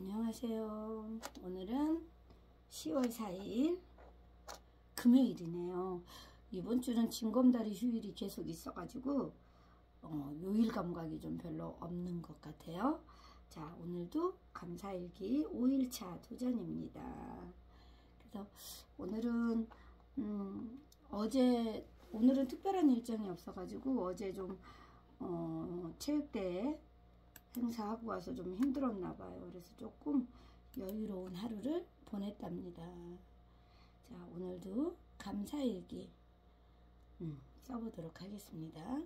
안녕하세요. 오늘은 10월 4일 금요일이네요. 이번 주는 진검다리 휴일이 계속 있어가지고 어, 요일 감각이 좀 별로 없는 것 같아요. 자 오늘도 감사일기 5일차 도전입니다. 그래서 오늘은 음, 어제 오늘은 특별한 일정이 없어가지고 어제 좀 어, 체육대회 행사하고 와서 좀 힘들었나 봐요. 그래서 조금 여유로운 하루를 보냈답니다. 자, 오늘도 감사일기 음, 써보도록 하겠습니다.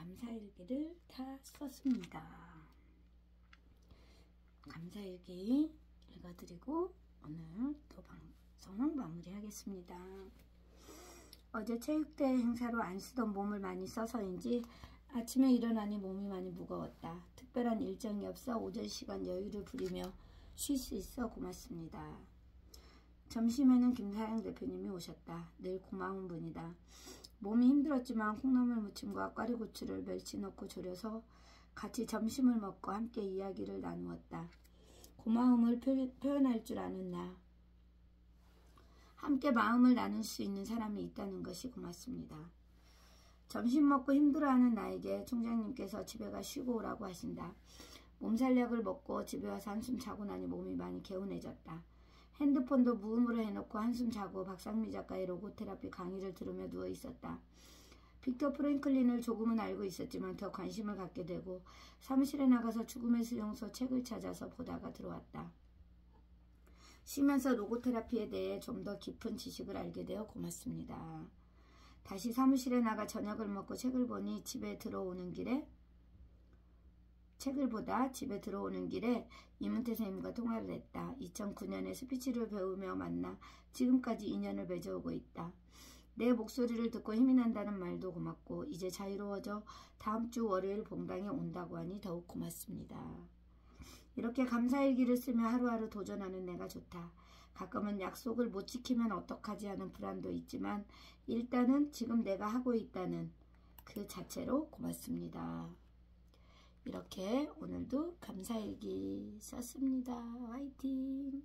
감사일기를 다 썼습니다. 감사일기 읽어드리고 오늘 또 방송 마무리하겠습니다. 어제 체육대 행사로 안 쓰던 몸을 많이 써서인지 아침에 일어나니 몸이 많이 무거웠다. 특별한 일정이 없어 오전 시간 여유를 부리며 쉴 수 있어 고맙습니다. 점심에는 김사영 대표님이 오셨다. 늘 고마운 분이다. 몸이 힘들었지만 콩나물 무침과 꽈리고추를 멸치 넣고 졸여서 같이 점심을 먹고 함께 이야기를 나누었다. 고마움을 표현할 줄 아는 나. 함께 마음을 나눌 수 있는 사람이 있다는 것이 고맙습니다. 점심 먹고 힘들어하는 나에게 총장님께서 집에 가 쉬고 오라고 하신다. 몸살약을 먹고 집에 와서 한숨 자고 나니 몸이 많이 개운해졌다. 핸드폰도 무음으로 해놓고 한숨 자고 박상미 작가의 로고테라피 강의를 들으며 누워 있었다. 빅터 프랭클린을 조금은 알고 있었지만 더 관심을 갖게 되고 사무실에 나가서 죽음의 수용소 책을 찾아서 보다가 들어왔다. 쉬면서 logotherapy에 대해 좀 더 깊은 지식을 알게 되어 고맙습니다. 다시 사무실에 나가 저녁을 먹고 책을 보니 집에 들어오는 길에 책을 보다 집에 들어오는 길에 이문태 선생님과 통화를 했다. 2009년에 스피치를 배우며 만나 지금까지 인연을 맺어오고 있다. 내 목소리를 듣고 힘이 난다는 말도 고맙고 이제 자유로워져 다음 주 월요일 봉당에 온다고 하니 더욱 고맙습니다. 이렇게 감사일기를 쓰며 하루하루 도전하는 내가 좋다. 가끔은 약속을 못 지키면 어떡하지 하는 불안도 있지만 일단은 지금 내가 하고 있다는 그 자체로 고맙습니다. 이렇게 오늘도 감사일기 썼습니다. 화이팅!